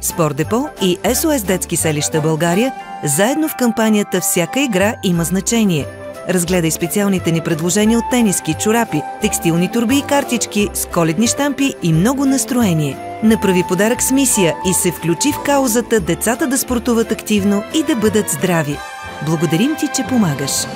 Спордепо и СОС Детски селища България заедно в кампанията Всяка игра има значение. Разгледай специалните ни предложения от тениски, чорапи, текстилни турби и картички с коледни штампи и много настроение. Направи подарък с мисия и се включи в каузата децата да спортуват активно и да бъдат здрави. Благодарим ти, че помагаш!